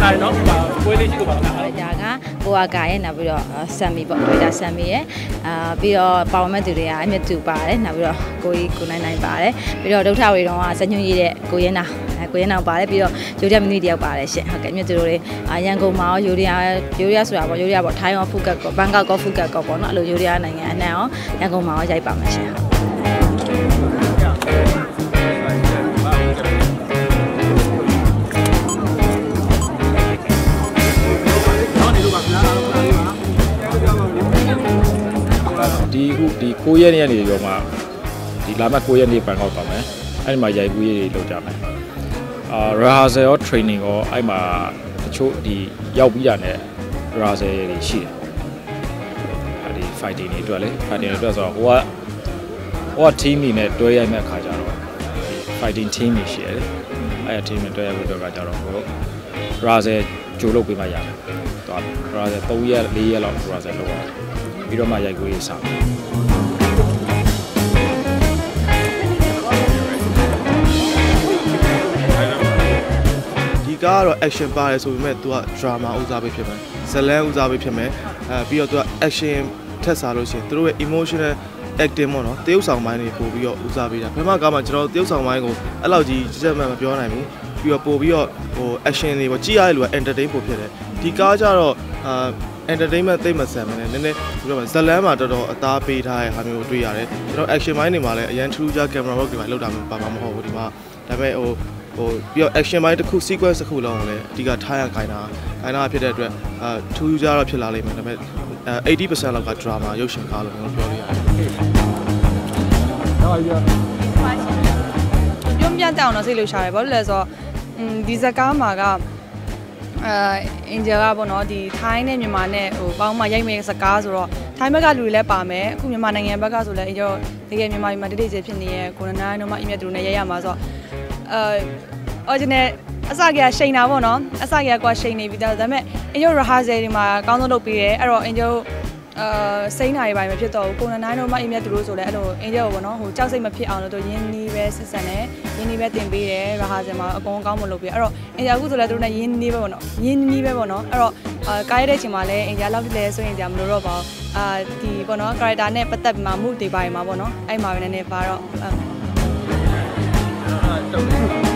ဒါနော်ပွဲလေးရှိလို့ပါလားဒါ ကကိုအာကာရဲ့နောက်ပြီးတော့ဆမ်မီပေါ့ဒေတာဆမ်မီရဲ့အာပြီးတော့ပါဝင်မဲ့သူတွေကအမြင့်တူပါတယ်နောက်ပြီးတော့ကိုကြီးကိုနိုင်နိုင်ပါတယ်ပြီးတော့ဒုထဝေတုံးကစညွန့်ရည်တဲ့ကိုရဲနာအဲကိုရဲနာပါတယ်ပြီးတော့ယိုရီးယားမနီတယောက်ပါတယ်ရှင်ဟုတ်ကဲ့အမြင့်တူတွေအာရန်ကုန်မှာရောယိုရီးယားယိုရီးယားဆိုတာပေါ့ယိုရီးယားပေါ့ထိုင်းရောဖူကတ်ကောဘန်ကောက်ကောဖူကတ်ကောပေါ့နော်အဲ့လိုယိုရီးယားနိုင်ငံအနှံ့ရောရန်ကုန်မှာရောရိုက်ပါမယ်ရှင်ဟုတ် ဒီခုဒီ9ရက်နေ့ကနေရောမှဒီလာမယ့်9ရက်နေ့ဘန်ကောက်သွားမယ်အဲ့ဒီမှာရိုက်ကူးရေးတွေလုပ်ကြမယ်အာ rehearsal ရော training ရောအဲ့မှာတချို့ဒီရောက်ပြီးတာနဲ့ rehearsal တွေရှိတယ်အဲ့ဒီ fighting တွေအတွက်လေ fighting တွေအတွက်ဆိုတော့ဟိုကဟိုက team တွေနဲ့တွဲရိုက်မဲ့အခါကျတော့ဒီ fighting team တွေရှိတယ်လေအဲ့ဒီ team တွေတွဲရိုက်ဖို့အတွက်ကကျတော့ဟို rehearsal ကြိုလုပ်ပေးမှရတယ်သွား rehearsal 3ရက်4ရက်လောက် rehearsal လုပ်အောင်ပြီးတော့မှရိုက်ကူးရေးစမယ်ဒီကားကတော့ action ပါတယ်ဆိုပေမဲ့ तू က drama ဦးစားပေးဖြစ်မယ်ဇလန်းဦးစားပေးဖြစ်မယ်အဲပြီးတော့ तू က action ထက်စားလို့ရှိရင်သူတို့ရဲ့ emotional acting ပေါ့နော်တရုပ်ဆောင်ပိုင်းတွေပို့ပြီးတော့ဦးစားပေးတာဘယ်မှာကားမှာကျွန်တော်တရုပ်ဆောင်ပိုင်းကိုအဲ့လောက်ကြီးကြက်ကြက်မှန်မပြောနိုင်ဘူးပြီးတော့ပို့ပြီးတော့ဟို action တွေပေါ့ကြည့်ရတဲ့လူက entertain ပို့ဖြစ်တယ်ဒီကားကြတော့အာ entertainment သိမ့်မဆန်မနဲ့နည်းနည်းပြောပါဇလန်းမှာတော်တော်အသားပေးထားတဲ့ဟာမျိုးကိုတွေ့ရတယ်ကျွန်တော် action ပိုင်းတွေမှာလည်းအရန်ထူးခြား camera work တွေမှာလောက်တာမျိုးပါမှာမဟုတ်ဘူးဒီမှာဒါပေမဲ့ဟိုဟိုပြီးတော့ action ပိုင်းတစ်ခု sequence တစ်ခုလုံးကိုလည်းအဓိကထားရခိုင်းတာခိုင်းတာဖြစ်တဲ့အတွက်အာထူးခြားတော့ဖြစ်လာလိမ့်မယ်ဒါပေမဲ့အဲ80%လောက်က drama ရုပ်ရှင်ကားလို့ကျွန်တော်ပြောလို့ရတယ် ပြုံးပြတ်တောင်တော့စိတ်လှုပ်ရှားတယ်ဘာလို့လဲဆိုတော့อืมဒီဇကားမှာကအဲအင်ဂျယ်ကပေါ့နော်ဒီထိုင်းနဲ့မြန်မာနဲ့ဟိုပေါင်းမှရိုက်မဲ့စကားဆိုတော့ထိုင်းဘက်ကလူတွေလည်းပါမယ်အခုမြန်မာနိုင်ငံဘက်ကဆိုလည်းအင်ဂျယ်တကယ်မြန်မာပြည်မှာတိတိကျကျဖြစ်နေရဲ့ကိုနနာတို့မှအင်မြတ်တို့နဲ့ရိုက်ရမှာဆိုတော့အဲ original အစကရှိန်တာပေါ့နော်အစကကွာရှိန်နေပြီဒါပေမဲ့အင်ဂျယ် rehearsal တွေမှာအကောင်းဆုံးလုပ်ပေးတယ်အဲ့တော့အင်ဂျယ် အာစိမ့်နိုင်ပိုင်းမဖြစ်တော့ဘူးကိုနနိုင်တို့မအိမ်မြတ်သူတို့ဆိုလဲအဲ့လိုအင်ဂျယ်ကိုပေါ့နော်ဟိုကြောက်စိတ်မဖြစ်အောင်လို့သူရင်းနှီးပဲဆက်ဆံတယ်ရင်းနှီးပဲတင်ပေးတယ်ရဟာစင်မှာအကုန်ကောင်းမလို့ပြီးအဲ့တော့အင်ဂျယ်အခုဆိုလဲသူတို့နဲ့ရင်းနှီးပဲပေါ့နော်ရင်းနှီးပဲပေါ့နော်အဲ့တော့အာကားရတဲ့ချိန်မှာလဲအင်ဂျယ်လောက်လဲဆိုရင်ကြာမလို့တော့ပါဘူးအာဒီပေါ့နော် character နဲ့ပတ်သက်ပြီးမှမှုတွေပိုင်းမှာပေါ့နော်အဲ့မှာပဲနည်းနည်းပါတော့တော်တယ်